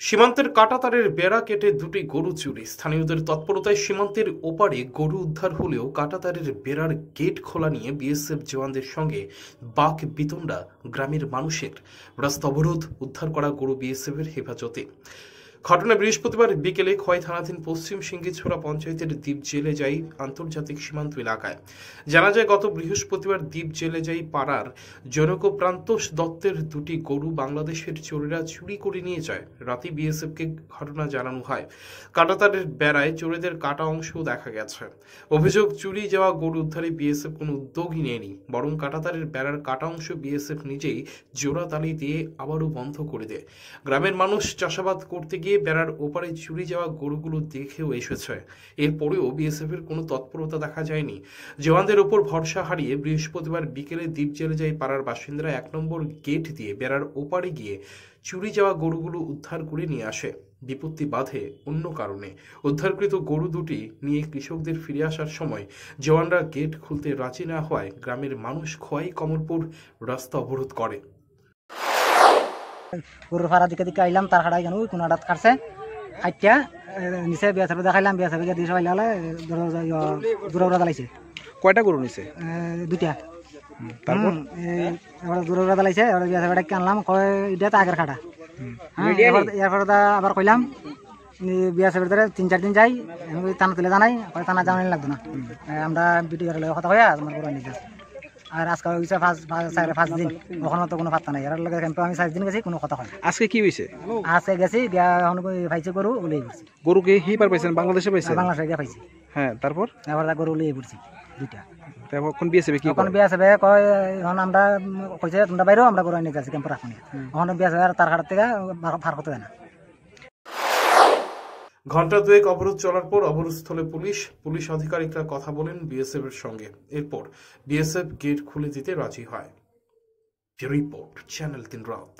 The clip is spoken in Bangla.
সীমান্তের কাটাতারের বেড়া কেটে দুটি গরু চুরি। স্থানীয়দের তৎপরতায় সীমান্তের ওপারে গরু উদ্ধার হলেও কাটাতারের বেড়ার গেট খোলা নিয়ে বিএসএফ জওয়ানদের সঙ্গে বাক বিতণ্ডা গ্রামের মানুষের। রাস্তা অবরোধ, উদ্ধার করা গরু বিএসএফ এর হেফাজতে। ঘটনা বৃহস্পতিবার বিকেলে খয় থানাধীন পশ্চিম সিঙ্গিছড়া পঞ্চায়েতের দ্বীপ জেলে যাই আন্তর্জাতিক সীমান্ত এলাকায়। জানা যায়, গত বৃহস্পতিবার দ্বীপ জেলে যাই পাড়ার জনক প্রান্তোষ দত্তের দুটি গরু বাংলাদেশের চোরেরা চুরি করে নিয়ে যায়। রাতে বিএসএফকে ঘটনা জানানো হয়। কাটাতারের বেড়ায় চোরেদের কাটা অংশও দেখা গেছে। অভিযোগ, চুরি যাওয়া গরু উদ্ধারে বিএসএফ কোনো উদ্যোগই নেয়নি। বরং কাটাতারের বেড়ার কাটা অংশ বিএসএফ নিজেই জোড়া তালি দিয়ে আবারও বন্ধ করে দেয়। গ্রামের মানুষ চাষাবাদ করতে গিয়ে বেড়ার ওপারে চুরি যাওয়া গরুগুলো দেখেও এসেছে। এরপরেও বিএসএফ এর কোনো তৎপরতা দেখা যায়নি। জওয়ানদের ওপর ভরসা হারিয়ে বৃহস্পতিবার বিকেলে দ্বীপ জেলে যায় পাড়ার বাসিন্দারা এক নম্বর গেট দিয়ে বেড়ার ওপারে গিয়ে চুরি যাওয়া গরুগুলো উদ্ধার করে নিয়ে আসে। বিপত্তি বাধে অন্য কারণে। উদ্ধারকৃত গরু দুটি নিয়ে কৃষকদের ফিরে আসার সময় জওয়ানরা গেট খুলতে রাজি না হওয়ায় গ্রামের মানুষ খোয়াই কমলপুর রাস্তা অবরোধ করে। গরুর ফাড়া দিকে দিকে আইলাম তার হাড়াই জানো কোনো আটাত কাটছে আইটা নিচে বিয়া সাহেব দেখাইলাম বিয়া সাহেব দিয়ে সবাই লালে দূরে দালাইছে কয়টা গরু নিছে? দুইটা। তারপর? দূরে দালাইছে এবার বিয়া ডাকি আনলাম কয় এটা তো আগের খাটা। হ্যাঁ এবার- আবার কইলাম বিয়া সাহেবের ধরে তিন চার দিন যাই আমি থানা তুলে জানাই কয় থানা জানাই লাগতো না। আমরা লগে কথা হইয়া তোমার গরু নিতে আর আজকে হয়েছে পাঁচ পাঁচ দিন। ওখানে তো কোনো পাত্তা নাই। এর লগে ক্যাম্পে আমি চার দিন গেছি কোনো কথা হয় আজকে কি হয়েছে আজকে গেছি গিয়া এখন পাইছে গরু উলিয়ে পড়ছি গরু কি হি পার পাইছেন? বাংলাদেশে পাইছেন? বাংলাদেশে গিয়া পাইছি। হ্যাঁ তারপর? এবার গরু উলিয়ে পড়ছি দুইটা। কোন বিয়ে কি করে? বিয়া আছে কয় এখন আমরা কইছে তোমরা বাইরেও আমরা গরু নিয়ে যাচ্ছি ক্যাম্পে রাখুন ওখানে বিয়া আছে তার হাট থেকে ফার করতে দেয় না। ঘণ্টা দুয়েক অবরোধ চলার পর অবরোধস্থলে পুলিশ পুলিশ আধিকারিকরা কথা বলেন বিএসএফ এর সঙ্গে। এরপর বিএসএফ গেট খুলে দিতে রাজি হয়। রিপোর্ট, চ্যানেল তিন রাত।